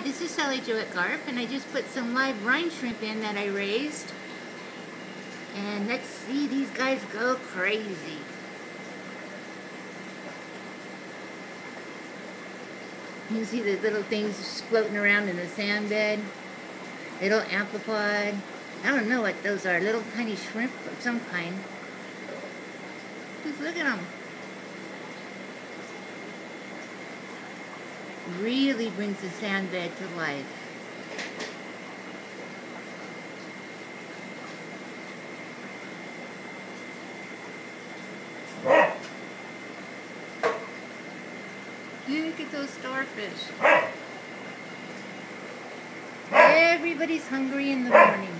Hi, this is Sally Jo at GARF, and I just put some live brine shrimp in that I raised. And let's see these guys go crazy. You see the little things floating around in the sand bed. Little amphipod. I don't know what those are. Little tiny shrimp of some kind. Just look at them. Really brings the sand bed to life. Look at those starfish. Everybody's hungry in the morning.